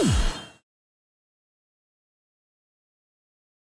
Oh!